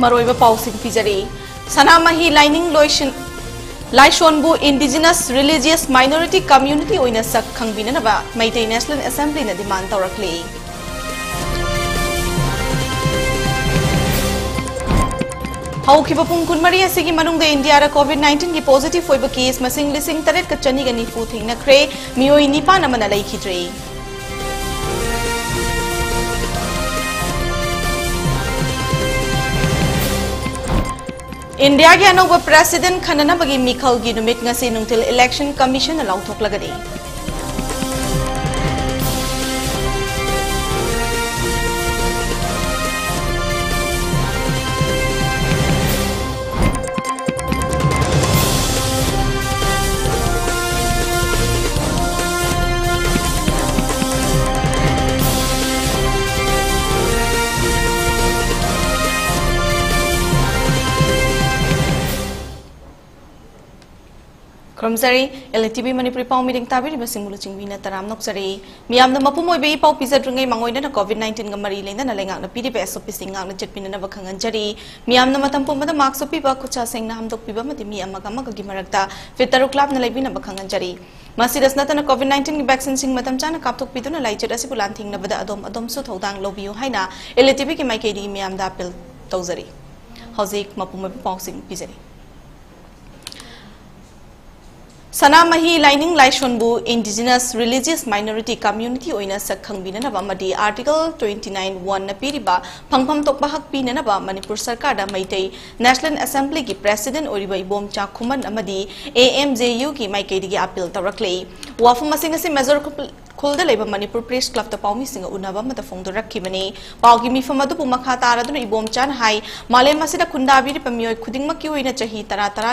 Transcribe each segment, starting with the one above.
मरोइब पाउसिंग पिजरी सनामही लाइनिंग लोइशन लाइशोनबु इंडिजिनस रिलीजियस माइनॉरिटी कम्युनिटी ओइना सक मैते नेशनल असेंबली न डिमांड तौरखले हौखिब पुंग कुनमरी इंडिया कोविड 19 की पॉजिटिव होइब केस मसिंग लिसिंग तरेट का चनी गनी फू थेंगनख्रे मियोई निपान अमना इंडिया की अनौब प्रेसिडेंट खननबगी मिखल की नुमित ngasi nungtil election ꯈꯨꯔꯨꯝꯖꯔꯤ L TV Manipuri ꯄꯥꯎ ꯃꯤꯔꯤꯡ ꯇꯥꯕꯤꯔꯤꯕꯁꯤꯡꯕꯨ ꯂꯨꯆꯤꯡꯕꯤꯅ ꯇꯔꯥꯝ ꯅꯣꯛꯆꯔꯤ ꯃꯤꯌꯥꯝꯅ ꯃꯄꯨꯝ ꯑꯣꯏꯕ ꯄꯥꯎ ꯄꯤꯖꯗ꯭ꯔꯤꯉꯩ ꯃꯥꯡꯑꯣꯏꯅꯅ ꯀꯣꯚꯤꯗ ꯅꯥꯏꯟꯇꯤꯟꯒ ꯃꯔꯤ ꯂꯩꯅꯅ ꯂꯩꯉꯥꯛꯅ ꯄꯤꯔꯤꯕ ꯑꯦꯁꯑꯣꯄꯤꯁꯤꯡ ꯉꯥꯛꯅ ꯆꯠꯄꯤꯅꯅꯕ ꯈꯪꯍꯟꯖꯔꯤ ꯃꯤꯌꯥꯝꯅ ꯃꯇꯝ ꯄꯨꯝꯕꯗ ꯃꯥꯛꯁ ꯎꯞꯄꯤꯕ ꯈꯨꯠꯁꯥ ꯁꯦꯡꯅ ꯍꯥꯝꯗꯣꯛꯄꯤꯕ ꯑꯃꯗꯤ ꯃꯤ ꯑꯃꯒ ꯑꯃꯒꯒꯤ ꯃꯔꯛꯇ ꯐꯤꯠ ꯇꯔꯨꯛ ꯂꯥꯞꯅ ꯂꯩꯕꯤꯅꯕ ꯈꯪꯍꯟꯖꯔꯤ ꯃꯁꯤꯗꯁꯨ ꯅꯠꯇꯅ ꯀꯣꯚꯤꯗ ꯅꯥꯏꯟꯇꯤꯟꯒꯤ ꯚꯦꯛꯁꯤꯟꯁꯤꯡ ꯃꯇꯝ ꯆꯥꯅ ꯀꯥꯞꯊꯣꯛꯄꯤꯗꯨꯅ ꯂꯥꯏꯆꯠ ꯑꯁꯤꯕꯨ ꯂꯥꯟꯊꯦꯡꯅꯕꯗ ꯑꯗꯣꯝ ꯑꯗꯣꯝꯁꯨ ꯊꯧꯗꯥꯡ ꯂꯧꯕꯤꯌꯨ ꯍꯥꯏꯅ ꯑꯦꯜ ꯇꯤꯚꯤꯒꯤ ꯃꯥꯏꯀꯩꯗꯒꯤ ꯃꯤꯌꯥꯝꯗ ꯑꯄꯤꯜ ꯇꯧꯖꯔꯤ ꯍꯧꯖꯤꯛ ꯃꯄꯨꯡ ꯑꯣꯏꯕ ꯄꯥꯎꯁꯤꯡ ꯄꯤꯖꯔꯤ सनामही लाइनिंग लाइशोनबु इंडिजिनस रिलीजियस माइनोरीटी कम्युनिटी अमदी आर्टिकल 29 1 न पीरिबा फंगफम तोकबा हक पीननब मणिपुर सरकार मैतै नेशनल असेंबली की प्रेसिडेंट ओरिबा इबोम चाखुमन अमदी एएमजेयू की माइकेदिगी अपील तवरकले वाफम से मेजर खुलद लेब मणिपुर प्रेस क्लब द पाउमी सिंग उनबा मत फोंदो रखिबने पाउगी मिफम अदु मखा तारदुन इबोम चान हाई माले मसिदा खुंदाबिरि पमियोय खुदिंगमक की ओइना चही तरा तरा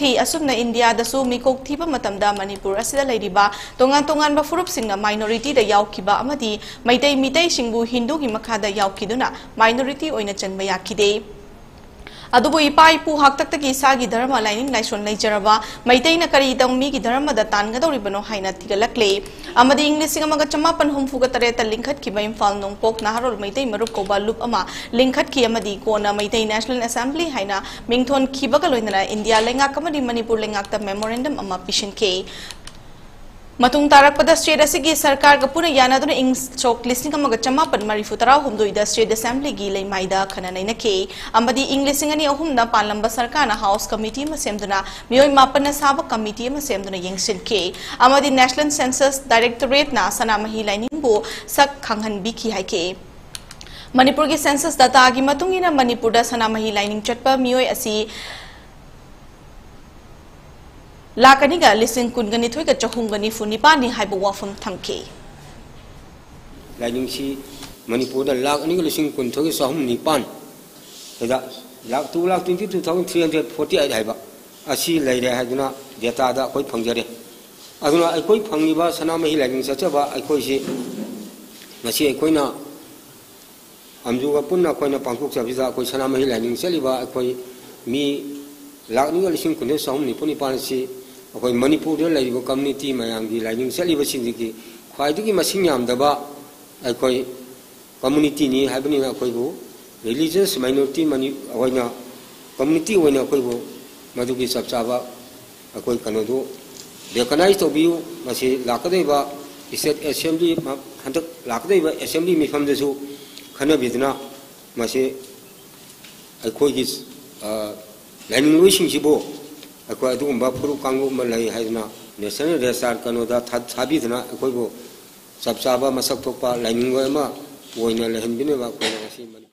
थी असुमना इंडिया दसु मिकोक थीबा मतमदा मणिपुर असिदा लेरिबा बा फुरुप सिंग माइनॉरिटी दा हिंदू की मखादा यावखिदुना माइनॉरिटी ओइना चनबा याखिदे अदुबु इपा इपु हाक्तक्तगी इसागी धर्म लाइनिंग लाइसोन लेजरबा मैतैना करी तंगमी की धर्म दा तानगदौरिबनो हाइना तिगलकले अमदी इंग्लिश चमापन हुमफुगा तरेत लिंखत की इम्फाल नोंपोक नाहरोल मैतै मरुप कोबा लुप अमा लिंखत की अमदी नेशनल असेंबली हाइना मिंगथोन इंडिया लेंगाक मणिपुर लेंगाक मेमोरेंडम अमा मतुंग तारकपद स्टेट असिगी सरकार का पुनः यानादुना इंग चोक लिसिंग अमगा चमापन मरिफु तरा हुमदोइदा स्टेट असेंबली गी लेमाइदा खननैनके अमदी इंग पालंबा सरकार ना हाउस कमिटी म सेमदुना मियोय मापन साब कमिटी म नेशनल सेंसस डायरेक्टोरेट ना सनामही लाइनिंग सक खंगहन बिखी मणिपुर की सेंसस डाटा की मतुंगिना मणिपुर सनामही लाइनिंग चटपा लाकनीगा लिसिंग कुनगनी थोइगा चहुंगनी फुनिपानी हाइबो वाफम थमके लाइनिंग सी मणिपुर दा लाख अनिगा लिसिंग कुन थोइगा चहुम निपान दा lakh two lakh twenty two thousand three hundred forty eight हाइबा असी लेरे हाइदुना डेटा दा कोई फंगजरे अदुना अखोई फंगिबा सनामही लाइनिंग चचबा अखोई सी ngasi akoina amjuga punna akoina pangkok sabisa akoi sanamahi laning chaliba akoi mi lakni lising kunde sahum ni puni pan si ꯑꯩꯈꯣꯏ ꯃꯅꯤꯄꯨꯔꯗ ꯂꯩꯔꯤꯕ community ꯃꯌꯥꯝꯒꯤ ꯂꯥꯏꯅꯤꯡ ꯆꯠꯂꯤꯕꯁꯤꯡꯁꯤꯒꯤ ꯈ꯭ꯋꯥꯏꯗꯒꯤ ꯃꯁꯤꯡ ꯌꯥꯝꯗꯕ ꯑꯩꯈꯣꯏ ꯀꯝꯃꯨꯅꯤꯇꯤꯅꯤ ꯍꯥꯏꯕꯅꯤꯅ ꯑꯩꯈꯣꯏꯕु ꯔꯤꯂꯤꯖꯤꯌꯁ ꯃꯥꯏꯅꯣꯔꯤꯇꯤ ꯑꯩꯈꯣꯏꯅ ꯀꯝꯃꯨꯅꯤꯇꯤ ꯑꯣꯏꯅ ꯑꯩꯈꯣꯏꯕꯨ ꯃꯗꯨꯒꯤ ꯆꯞ ꯆꯥꯕ ꯑꯩꯈꯣꯏ ꯀꯩꯅꯣꯗꯨ ꯔꯦꯀꯅꯥꯏꯖ ꯇꯧꯕꯤꯌꯨ ꯃꯁꯤ ꯂꯥꯛꯀꯗꯧꯔꯤꯕ ꯏꯁꯇꯦꯠ ꯑꯦꯁꯦꯝꯕ꯭ꯂꯤ ꯍꯟꯗꯛ ꯂꯥꯛꯀꯗꯧꯔꯤꯕ ꯑꯦꯁꯦꯝꯕ꯭ꯂꯤ ꯃꯤꯐꯝꯗꯁꯨ ꯈꯟꯅꯕꯤꯗꯨꯅ ꯃꯁꯤ ꯑꯩꯈꯣꯏꯒꯤ ꯂꯥꯏꯅꯤꯡꯂꯣꯏꯁꯤꯡꯁꯤꯕꯨ अखोई अदुम तो पुरु कांगू मलई है ना। नेशनल रेस्टार कनोदा था थाबीदना अखोई वो सब साबा मसक थोपा लाइनिंग ओइमा ओइना लहन बिने वा कोई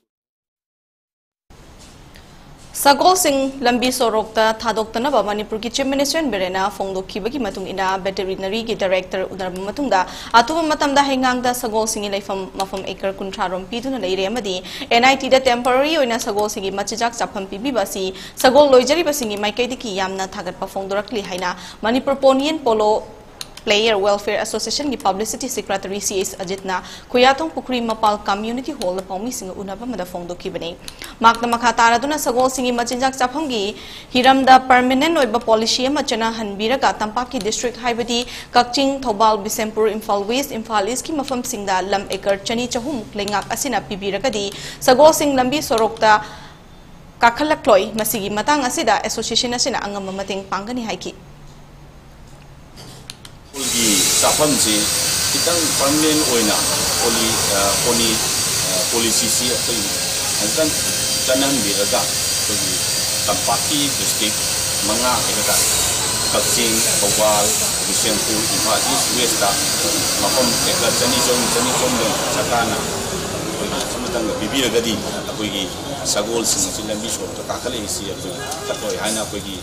Sagol Singh Lambi sorokta, ta thadok tana ba Manipur ki Chief Minister Berena Phongdok ki bagi matung ina veterinary ki director udar matung da. Atuba matam da hengang Singh laifam mafam acre kuntra rom pi amadi NIT da temporary oina sagol Singh gi machijak chapham pi basi. Sakol loijari basing gi yamna thagat pa phongdorak li haina. Manipur Ponian Polo Player Welfare Association ki Publicity Secretary CS Ajitna Khuyatong Pukri Mapal Community Hall da paumi singa unaba mada phongdo kibani makna makha taraduna sagol singi machinjak chaphamgi hiramda permanent oiba policy ama chana hanbiraga tampaki district haibadi kakching thobal bisempur imphal west imphal east ki mafam singda lam ekar chani chahum lengak asina pibiragadi sagol sing lambi sorokta kakhalakloi masigi matang asida association asina angam mating pangani haiki ꯆꯥꯐꯝꯁꯤ ꯈꯤꯇꯪ permanent ꯑꯣꯏꯅ poly poly ꯄꯣꯂꯤꯁꯤꯁꯤ ꯑꯩꯈꯣꯏ ꯑꯃꯨꯛꯇꯪ ꯆꯠꯅꯍꯟꯕꯤꯔꯒ ꯑꯩꯈꯣꯏꯒꯤ ꯇꯝꯄꯥꯛꯀꯤ district ꯃꯉꯥ ꯍꯥꯏꯕ ꯇꯥꯔꯦ ꯀꯛꯆꯤꯡ ꯊꯧꯕꯥꯜ ꯕꯤꯁꯦꯝꯄꯨꯔ ꯏꯝꯐꯥꯜ ꯏꯁ West ꯃꯐꯝ ꯑꯦꯀꯔ ꯆꯅꯤ ꯆꯍꯨꯝ ꯆꯅꯤ ꯆꯍꯨꯝꯗꯪ ꯁꯔꯀꯥꯔꯅ ꯑꯩꯈꯣꯏꯒꯤ ꯑꯃꯇꯪꯒ ꯄꯤꯕꯤꯔꯒꯗꯤ ꯑꯩꯈꯣꯏꯒꯤ ꯁꯒꯣꯜꯁꯤꯡ ꯑꯁꯤ ꯂꯝꯕꯤ ꯁꯣꯔꯣꯛꯇ ꯀꯥꯈꯠꯂꯛꯏꯁꯤ ꯑꯩꯈꯣꯏ ꯐꯠꯂꯣꯏ ꯍꯥꯏꯅ ꯑꯩꯈꯣꯏꯒꯤ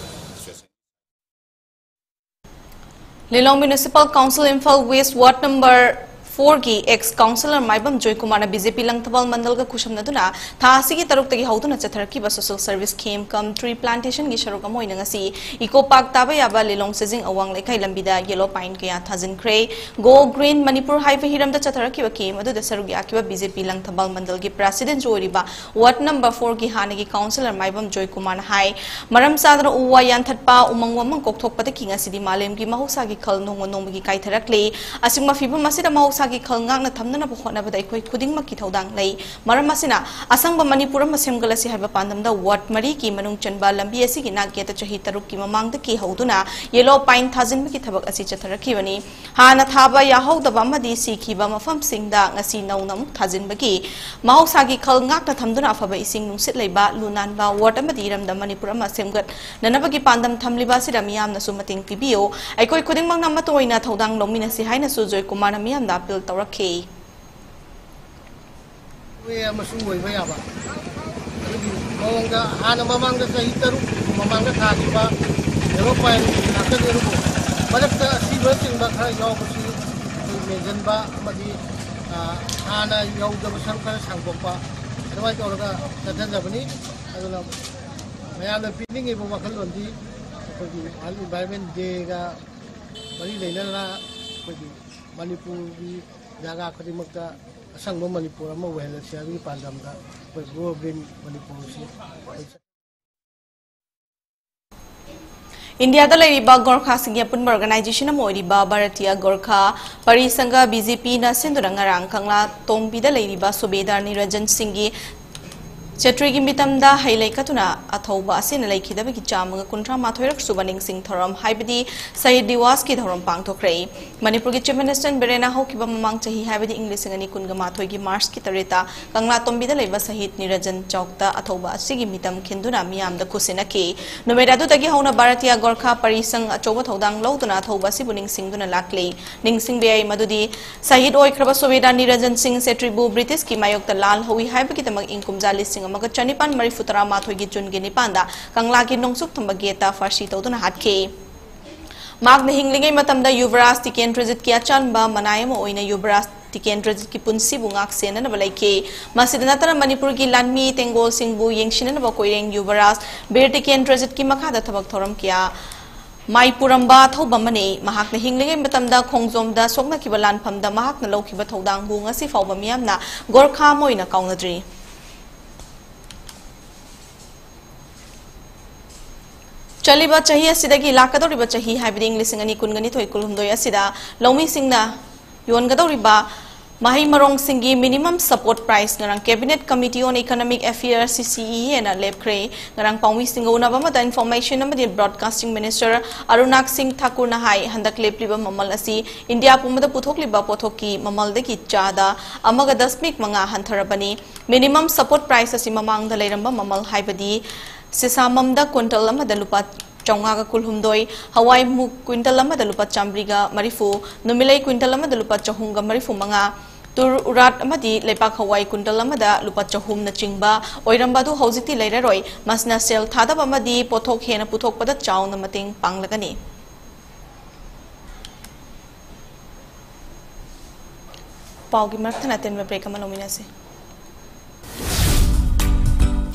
Lilong Municipal Council Imphal West Ward number four की ex councillor Maibam Joy Kumar BJP Langthabal Mandal का खुशमनदुना थासी की तरुक चथरकी सोशल सर्विस खेम कम ट्री प्लांटेशन की ngasi इको पार्क ताबे याबा लिलोंग सेजिंग अवांग लेखाई लंबिदा येलो पाइन कया थाजिनख्रे गो ग्रीन मणिपुर हिरम व खेम दसरुग याकिबा बीजेपी लंगथबल मंडल की प्रेसिडेंट जोरिबा। वार्ड नंबर 4 की हाने की काउंसिलर माइबम जॉय कुमार हाई मरम सादर उवा यानथटपा उमंग वमंग कोकथोकपदा की ngasi di malem की mahausa की khal nong nong की kai tharakle asingma fibum की खल गांगना थमना बो होना बदा इखोय खुदिंग असंग मणिपुर मसेम गलस पांदम वार्ड मरी की मनुंग चनबा लंबी एसी की नागे की ममांग द की हौदुना येलो पाइन थाजिन की थबक असि चथरखी बनी हाना मफम नौनम थाजिन बकी माउसा की खल गांगना थमदुना फब लेब लू लैबा लुनानबा वार्ड मदी रम द की पांदम थमलिबा सिरा मियाम नसु मतिंग पिबियो अइकोय खुदिंग मंग जोय कुमार मियाम ꯑꯩꯈꯣꯏ ꯃꯦꯟꯁꯤꯟꯕ ꯑꯃꯗꯤ ꯍꯥꯟꯅ ꯌꯧꯗꯕ ꯁꯔꯨꯛ ꯈꯔ ꯁꯥꯡꯗꯣꯛꯄ ꯑꯗꯨꯃꯥꯏꯅ ꯇꯧꯔꯒ ꯆꯠꯊꯖꯕꯅꯤ ꯑꯗꯨꯅ ꯃꯌꯥꯝꯅ ꯄꯤꯅꯤꯡꯉꯤꯕ ꯋꯥꯈꯜꯂꯣꯟꯗꯤ ꯑꯩꯈꯣꯏꯒꯤ ꯋꯥꯔꯜ ꯏꯟꯚꯥꯏꯔꯣꯟꯃꯦꯟ ꯗꯦꯒ ꯃꯔꯤ ꯂꯩꯅꯅ ꯑꯩꯈꯣꯏꯒꯤ ꯃꯅꯤꯄꯨꯔꯒꯤ ꯖꯒꯥ ꯈꯨꯗꯤꯡꯃꯛꯇ ꯑꯁꯪꯕ ꯃꯅꯤꯄꯨꯔ ꯑꯃ ꯑꯣꯏꯍꯜꯂꯁꯤ ꯍꯥꯏꯕꯒꯤ ꯄꯥꯟꯗꯝꯗ ꯑꯩꯈꯣꯏ ꯒ꯭ꯔꯣ ꯒ꯭ꯔꯤꯟ ꯃꯅꯤꯄꯨꯔꯁꯤ इंडिया गोरखा सिंह अपुन ऑर्गनाइजेशन भारतीय गोरखा परिसंघ बीजेपी कंगला तोंबी सुबेदार निरंजन सिंह ꯆꯩꯇ꯭ꯔꯤꯒꯤ ꯃꯤꯇꯝꯗ ꯍꯩ ꯂꯩꯀꯠꯇꯨꯅ ꯑꯊꯧꯕ ꯑꯁꯤꯅ ꯂꯩꯈꯤꯗꯕꯒꯤ ꯆꯥꯝꯃꯒ ꯀꯨꯟꯊ꯭ꯔꯥ ꯃꯥꯊꯣꯏꯔꯛ ꯁꯨꯕ ꯅꯤꯡꯁꯤꯡ ꯊꯧꯔꯝ ꯍꯥꯏꯕꯗꯤ ꯁꯍꯤꯗ ꯗꯤꯋꯥꯁꯀꯤ ꯊꯧꯔꯝ ꯄꯥꯡꯊꯣꯛꯈ꯭ꯔꯦ ꯃꯅꯤꯄꯨꯔꯒꯤ ꯆꯤꯐ ꯃꯤꯅꯤꯁꯇꯔ ꯕꯤꯔꯦꯅ ꯍꯧꯈꯤꯕ ꯃꯃꯥꯡ ꯆꯍꯤ ꯍꯥꯏꯕꯗꯤ ꯏꯪ ꯂꯤꯁꯤꯡ ꯑꯅꯤ ꯀꯨꯟꯒ ꯃꯥꯊꯣꯏꯒꯤ ꯃꯥꯔꯆꯀꯤ ꯇꯔꯦꯠꯇ ꯀꯪꯂꯥ ꯇꯣꯝꯕꯤꯗ ꯂꯩꯕ ꯁꯍꯤꯗ ꯅꯤꯔꯟꯖꯟ ꯆꯧꯛꯇ ꯑꯊꯧꯕ ꯑꯁꯤꯒꯤ ꯃꯤꯇꯝ ꯈꯤꯟꯗꯨꯅ ꯃꯤꯌꯥꯝꯗ ꯈꯨꯠꯁꯤꯟꯅꯈꯤ ꯅꯨꯃꯤꯠ ꯑꯗꯨꯗꯒꯤ ꯍꯧꯅ ꯚꯥꯔꯇꯤꯌꯥ ꯒꯣꯔꯈꯥ ꯄꯔꯤꯁꯪ ꯑꯆꯧꯕ ꯊꯧꯗꯥꯡ ꯂꯧꯗꯨꯅ ꯑꯊꯧꯕ ꯑꯁꯤꯕꯨ ꯅꯤꯡꯁꯤꯡꯗꯨꯅ ꯂꯥꯛꯂꯤ ꯅꯤꯡꯁꯤꯡꯕ ꯌꯥꯏ ꯃꯗꯨꯗꯤ ꯁꯍꯤꯗ ꯑꯣꯏꯈ꯭ꯔꯕ ꯁꯨꯕꯦꯗꯥꯔ ꯅꯤꯔꯟꯖꯟ ꯁꯤꯡ ꯁꯦꯇ꯭ꯔꯤꯕꯨ ꯕ꯭ꯔꯤꯇꯤꯁꯀꯤ ꯃꯥꯌꯣꯛꯇ ꯂꯥꯜ ꯍꯧꯏ ꯍꯥꯏꯕꯒꯤꯗꯃꯛ ꯏꯪ ꯀꯨꯝꯖꯥ ꯂꯤꯁꯤꯡ अमग चनिपान मरीफु की माथोगी जुन गे निपान कंगला की नोंसुक थम्ब गेता फारसी तौदना हाटखे मागने हिंगलिंगै मतमदा युवराज टिकेन्द्रजित की अचनब मनायम ओइना युवराज टिकेन्द्रजित की पुंसी बुंगाक नतर मणिपुर की लानमी तेंगोल सिंहबु यंगशिननब कोइरेंग युवराज बेर टिकेन्द्रजित की मखाद थबक थोरम किया माइपुरम्बा थौबमने महाकने हिंगलिंगै मतमदा खोंगजोमदा सोकनकिब लानफमदा महाकने लौकिब थौदांगु ngasi fawba चलिबा चाही असिदगी लाकदोरिबा चाही हाइबदि इंग्लिसिंग अनि कुनगनि असिदा लौमी सिंगना माही सिंगी minimum support price Narang cabinet committee on economic affairs CCE एना लेबख्रे नरंग पाउमी सिंग उनाबा मदा इंफॉर्मेशन नमदि ब्रॉडकास्टिंग मिनिस्टर अरुणाक सिंह ठाकुर ना हाई हंदक ममल इंडिया पुमदा पुथोकलिबा पोथोकी ममल की चादा अमग दशमिक मंगा हंथरबनी मिनिमम सपोर्ट प्राइस असि ममांग द ममल हाइबदि सिसाममदा क्विंटल लुपा चौगा कुलहुमदोई हवाई मुक क्विंटल लुपा चामरीगा मरिफु नुमिलै क्विंटल लुपा चहुंगा मरिफु मंगा तुर लेपाक हवाई अमदा लुपा चहुम न चिंगबा ओइरंबादु हौजिति सेल थादब अमदी हेना पुथोकपदा चाउन मतिंग पांगलगनी पाउगी मरथना ब्रेक अमन से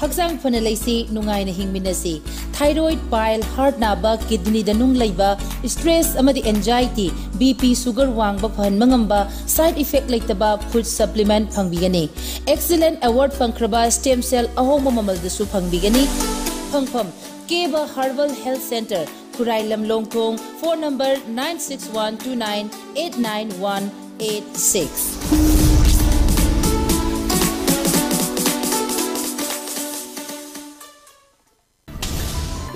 फन न हिंगमिनसी थायराइड पाइल हार्ट नाबा किडनी दनुंग लेबा स्ट्रेस अमदि एंजाइटी बीपी शुगर वांगबा फहन मंगंबा साइड इफ़ेक्ट फ़ूड सप्लीमेंट फंगबिगनी एक्सीलेंट अवार्ड फंख्रबा स्टेम सेल ममलदसु फंगबिगनी फंगफम केबा herbal health centre Khurai Lamlongthong phone number 9612989186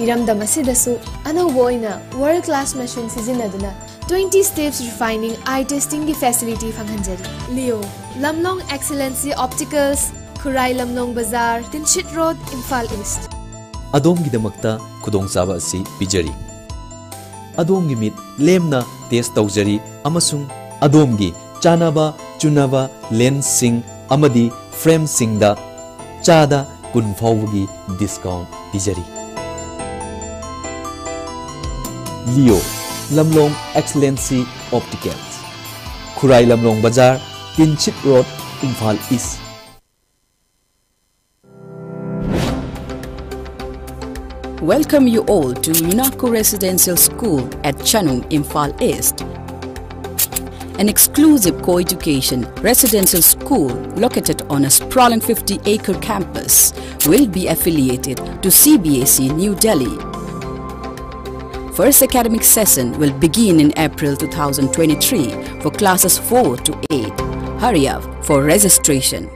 इरमदम असिदसु अनौबो ओइना world class machine सिजिनदुना 20 steps refining eye testing की facility फंगहंजरी लियो लमलोंग excellency opticals Khurai Lamlong Bazar तिनशित road Imphal east ꯑꯗꯣꯝꯒꯤꯗꯃꯛꯇ ꯈꯨꯗꯣꯡꯆꯥꯕ ꯑꯁꯤ ꯄꯤꯖꯔꯤ ꯑꯗꯣꯝꯒꯤ ꯃꯤꯠ ꯂꯦꯝꯅ ꯇꯦꯁ ꯇꯧꯖꯔꯤ ꯑꯃꯁꯨꯡ ꯑꯗꯣꯝꯒꯤ ꯆꯥꯅꯕ ꯆꯨꯅꯕ ꯂꯦꯟꯁꯁꯤꯡ ꯑꯃꯗꯤ ꯐ꯭ꯔꯦꯝꯁꯤꯡꯗ ꯆꯥꯗ ꯀꯨꯟ ꯐꯥꯎꯕꯒꯤ ꯗꯤꯁꯀꯥꯎꯟꯠ ꯄꯤꯖꯔꯤ लियो लमलोंग एक्सलेंसी ऑप्टिकल्स खुराई लमलोंग बाजार किंचित road Imphal east Welcome you all to UNACO Residential School at Chanung, Imphal East. An exclusive co-education residential school located on a sprawling 50-acre campus will be affiliated to CBSE New Delhi First academic session will begin in April 2023 for classes 4 to 8. Hurry up for registration.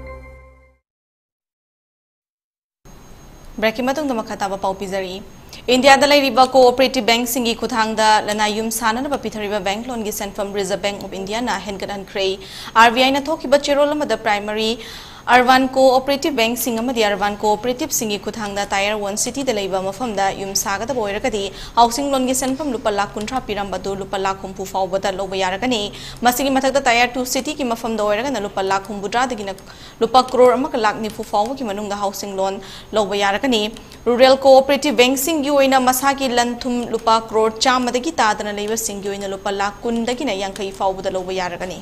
Breaking matang dumakataba pa upizari. India Dalai River Cooperative Bank singi kuthangda lana yum sana na papithariba bank loan gi Central Reserve Bank of India na hengan an krei RBI na thoki ba cherolam the primary urban cooperative ꯕꯦꯡꯛꯁꯤꯡ ꯑꯃꯗꯤ urban ꯀꯣꯑꯣꯄꯔꯦꯇꯤꯚꯁꯤꯡꯒꯤ ꯈꯨꯠꯊꯥꯡꯗ tyre one ꯁꯤꯇꯤꯗ ꯂꯩꯕ ꯃꯐꯝꯗ ꯌꯨꯝ ꯁꯥꯒꯗꯕ ꯑꯣꯏꯔꯒꯗꯤ housing ꯂꯣꯟꯒꯤ ꯁꯦꯟꯐꯝ ꯂꯨꯄꯥ ꯂꯥꯈ ꯀꯨꯟꯊ꯭ꯔꯥ ꯄꯤꯔꯝꯕ ꯑꯗꯨ ꯂꯨꯄꯥ ꯂꯥꯈ ꯍꯨꯝꯐꯨ ꯐꯥꯎꯕꯗ ꯂꯧꯕ ꯌꯥꯔꯒꯅꯤ ꯃꯁꯤꯒꯤ ꯃꯊꯛꯇ ꯇꯥꯏꯌꯔ ꯇꯨ ꯁꯤꯇꯤꯒꯤ ꯃꯐꯝꯗ ꯑꯣꯏꯔꯒꯅ ꯂꯨꯄꯥ ꯂꯥꯈ ꯍꯨꯝꯐꯨꯇꯔꯥꯗꯒꯤꯅ ꯂꯨꯄꯥ ꯀ꯭ꯔꯣꯔ ꯑꯃꯒ ꯂꯥꯈ ꯅꯤꯐꯨ ꯐꯥꯎꯕꯒꯤ ꯃꯅꯨꯡꯗ ꯍꯥꯎꯁꯤꯡ ꯂꯣꯟ ꯂꯧꯕ ꯌꯥꯔꯒꯅꯤ ꯔꯨꯔꯦꯜ ꯀꯣꯑꯣꯄꯔꯦꯇꯤꯚ ꯕꯦꯡꯛꯁꯤꯡꯒꯤ ꯑꯣꯏꯅ ꯃꯁꯥꯒꯤ ꯂꯟ ꯊꯨꯝ ꯂꯨꯄꯥ ꯀ꯭ꯔꯣꯔ ꯆꯥꯝꯃꯗꯒꯤ ꯇꯥꯗꯅ ꯂꯩꯕꯁꯤꯡꯒꯤ ꯑꯣꯏꯅ ꯂꯨꯄꯥ ꯂꯥꯈ ꯀꯨꯟꯗꯒꯤꯅ ꯌꯥꯡꯈꯩ ꯐꯥꯎꯕꯗ ꯂꯧꯕ ꯌꯥꯔꯒꯅꯤ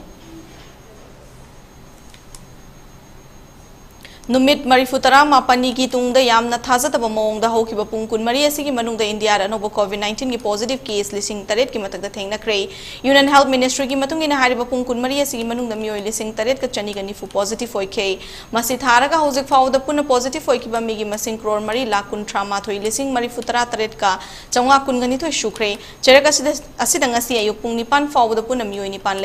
नुमित मरीफु तरा मापनी की तुंग यामना थाजतब मौंग हौखिब पुंग कुनमरी असिगी मनुंग इंडिया अनोब कोविड 19 की पॉजिटिव केस लिसिंग तरेट की मतक थेंगनख्रे यूनियन हेल्थ मिनिस्ट्री की मतुंग इन हारिब पुंग कुनमरी असिगी मनुंग मियोय लिसिंग तरेट का निफु पॉजिटिव होइखे मसि थारगा हौजिक फाउद पुन पॉजिटिव होइखिब मिगी मसिंग क्रोर मरी लाख कुंथ्रा माथोय लिसिंग मरीफु तरा तरेट का चौंगा कुनगनी थोय सुख्रे चेरक असिद असिदंग पुंग निपान फाउद पुन मियोय निपान